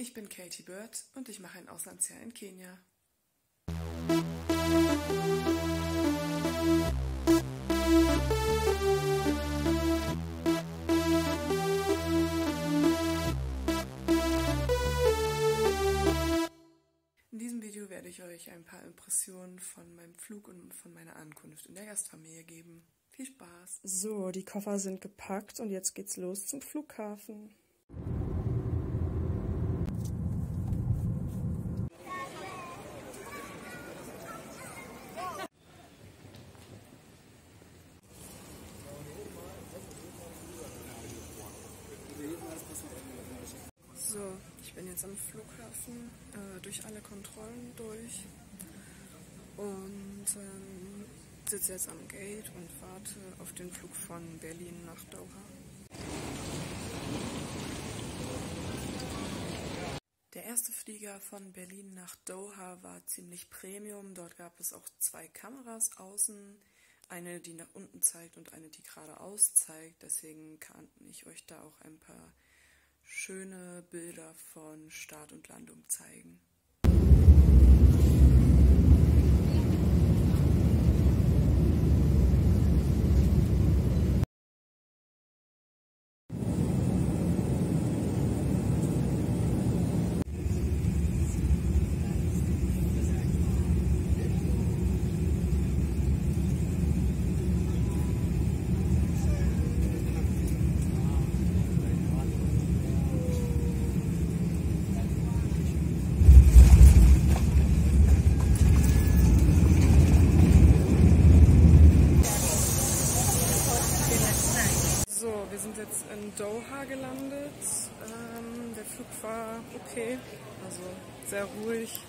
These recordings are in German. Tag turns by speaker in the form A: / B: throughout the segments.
A: Ich bin Katie Bird und ich mache ein Auslandsjahr in Kenia. In diesem Video werde ich euch ein paar Impressionen von meinem Flug und von meiner Ankunft in der Gastfamilie geben. Viel Spaß!
B: So, die Koffer sind gepackt und jetzt geht's los zum Flughafen.
A: So, ich bin jetzt am Flughafen, äh, durch alle Kontrollen durch und ähm, sitze jetzt am Gate und warte auf den Flug von Berlin nach Doha. Der erste Flieger von Berlin nach Doha war ziemlich Premium. Dort gab es auch zwei Kameras außen, eine, die nach unten zeigt und eine, die geradeaus zeigt. Deswegen kann ich euch da auch ein paar schöne Bilder von Start und Landung zeigen. So, wir sind jetzt in Doha gelandet. Ähm, der Flug war okay, also sehr ruhig.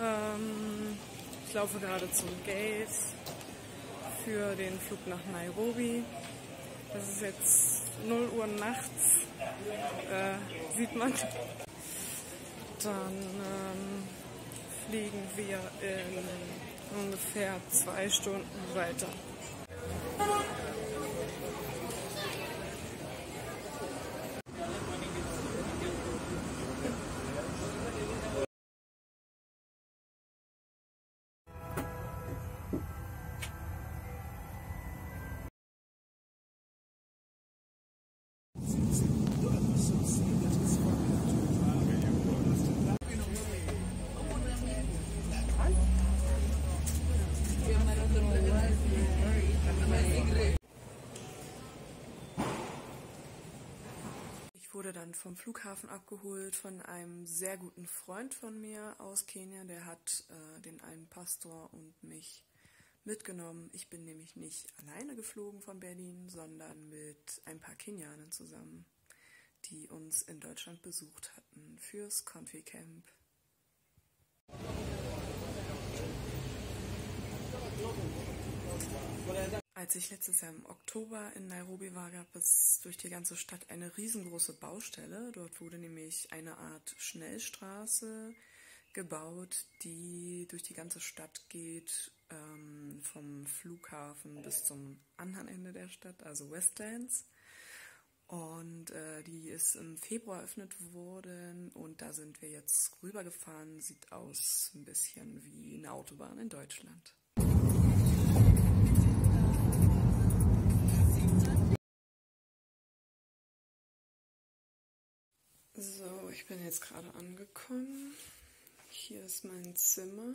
A: Ähm, ich laufe gerade zum Gate für den Flug nach Nairobi. Das ist jetzt 0 Uhr nachts, äh, sieht man. Dann ähm, fliegen wir in ungefähr zwei Stunden weiter. Ich wurde dann vom Flughafen abgeholt von einem sehr guten Freund von mir aus Kenia. Der hat äh, den einen Pastor und mich mitgenommen. Ich bin nämlich nicht alleine geflogen von Berlin, sondern mit ein paar Kenianern zusammen, die uns in Deutschland besucht hatten fürs Confi Camp. Als ich letztes Jahr im Oktober in Nairobi war, gab es durch die ganze Stadt eine riesengroße Baustelle. Dort wurde nämlich eine Art Schnellstraße gebaut, die durch die ganze Stadt geht, ähm, vom Flughafen bis zum anderen Ende der Stadt, also Westlands. Und äh, die ist im Februar eröffnet worden und da sind wir jetzt rübergefahren. Sieht aus ein bisschen wie eine Autobahn in Deutschland. So, ich bin jetzt gerade angekommen. Hier ist mein Zimmer.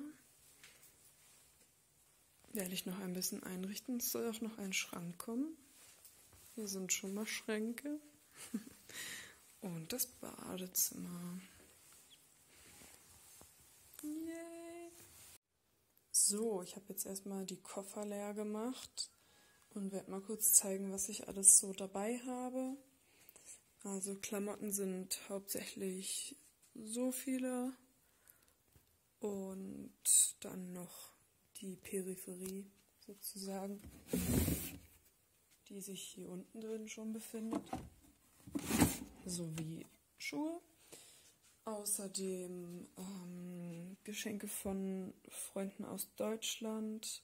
A: Werde ich noch ein bisschen einrichten. Es soll auch noch ein Schrank kommen. Hier sind schon mal Schränke. Und das Badezimmer. Yay! So, ich habe jetzt erstmal die Koffer leer gemacht und werde mal kurz zeigen, was ich alles so dabei habe. Also Klamotten sind hauptsächlich so viele und dann noch die Peripherie sozusagen, die sich hier unten drin schon befindet, sowie Schuhe. Außerdem ähm, Geschenke von Freunden aus Deutschland,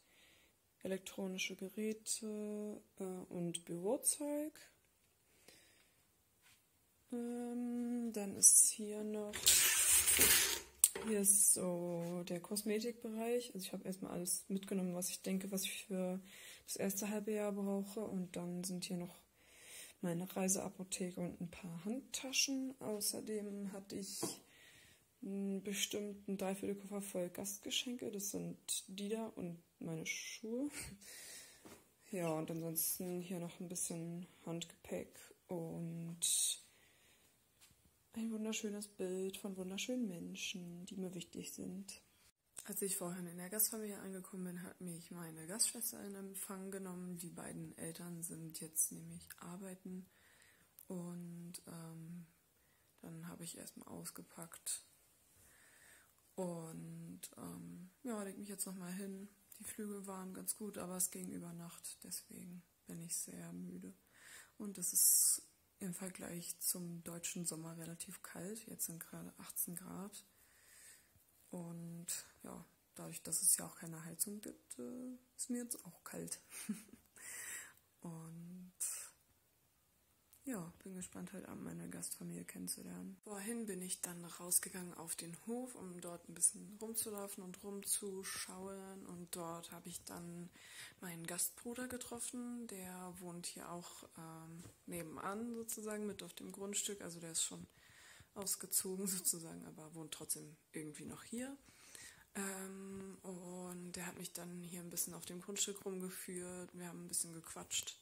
A: elektronische Geräte äh, und Bürozeug. Ähm, dann ist hier noch. Hier ist so der Kosmetikbereich. Also ich habe erstmal alles mitgenommen, was ich denke, was ich für das erste halbe Jahr brauche. Und dann sind hier noch meine Reiseapotheke und ein paar Handtaschen. Außerdem hatte ich einen bestimmten Dreiviertelkoffer voll Gastgeschenke. Das sind die da und meine Schuhe. Ja, und ansonsten hier noch ein bisschen Handgepäck und ein wunderschönes Bild von wunderschönen Menschen, die mir wichtig sind. Als ich vorhin in der Gastfamilie angekommen bin, hat mich meine Gastschwester in Empfang genommen. Die beiden Eltern sind jetzt nämlich arbeiten. Und ähm, dann habe ich erstmal ausgepackt. Und ähm, ja, leg mich jetzt nochmal hin. Die Flüge waren ganz gut, aber es ging über Nacht. Deswegen bin ich sehr müde. Und es ist im Vergleich zum deutschen Sommer relativ kalt. Jetzt sind gerade 18 Grad. Und ja, dadurch, dass es ja auch keine Heizung gibt, äh, ist mir jetzt auch kalt. ja, bin gespannt, heute Abend meine Gastfamilie kennenzulernen. Vorhin bin ich dann rausgegangen auf den Hof, um dort ein bisschen rumzulaufen und rumzuschauen. Und dort habe ich dann meinen Gastbruder getroffen. Der wohnt hier auch ähm, nebenan sozusagen mit auf dem Grundstück. Also der ist schon ausgezogen sozusagen, aber wohnt trotzdem irgendwie noch hier. Ähm, und der hat mich dann hier ein bisschen auf dem Grundstück rumgeführt. Wir haben ein bisschen gequatscht.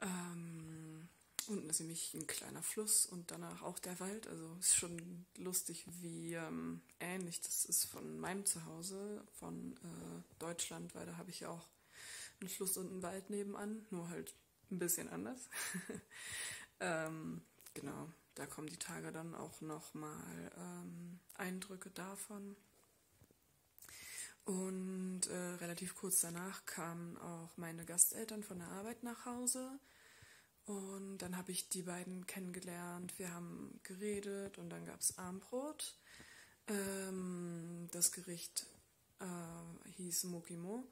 A: Ähm, unten ist nämlich ein kleiner Fluss und danach auch der Wald. Also ist schon lustig, wie ähm, ähnlich das ist von meinem Zuhause, von äh, Deutschland, weil da habe ich ja auch einen Fluss und einen Wald nebenan, nur halt ein bisschen anders. ähm, genau da kommen die Tage dann auch nochmal ähm, Eindrücke davon. Und äh, relativ kurz danach kamen auch meine Gasteltern von der Arbeit nach Hause. Und dann habe ich die beiden kennengelernt. Wir haben geredet und dann gab es Armbrot. Ähm, das Gericht äh, hieß Mokimo.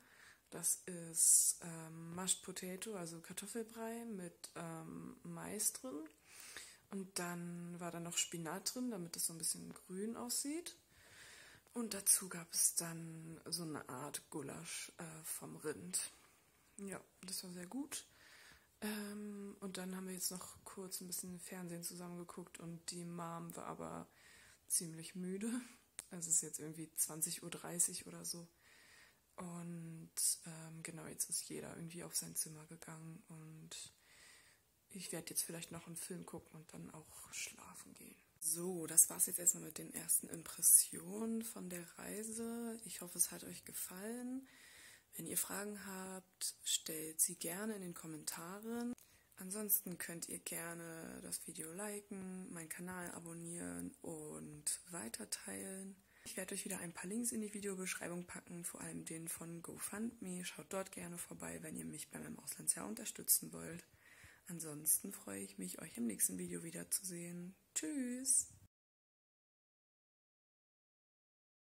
A: Das ist ähm, Mashed Potato, also Kartoffelbrei mit ähm, Mais drin. Und dann war da noch Spinat drin, damit es so ein bisschen grün aussieht. Und dazu gab es dann so eine Art Gulasch äh, vom Rind. Ja, das war sehr gut. Ähm, und dann haben wir jetzt noch kurz ein bisschen Fernsehen zusammengeguckt und die Mom war aber ziemlich müde. Also es ist jetzt irgendwie 20.30 Uhr oder so. Und ähm, genau, jetzt ist jeder irgendwie auf sein Zimmer gegangen und ich werde jetzt vielleicht noch einen Film gucken und dann auch schlafen gehen. So, das war es jetzt erstmal mit den ersten Impressionen von der Reise. Ich hoffe, es hat euch gefallen. Wenn ihr Fragen habt, stellt sie gerne in den Kommentaren. Ansonsten könnt ihr gerne das Video liken, meinen Kanal abonnieren und weiterteilen. Ich werde euch wieder ein paar Links in die Videobeschreibung packen, vor allem den von GoFundMe. Schaut dort gerne vorbei, wenn ihr mich bei meinem Auslandsjahr unterstützen wollt. Ansonsten freue ich mich, euch im nächsten Video wiederzusehen. Tschüss!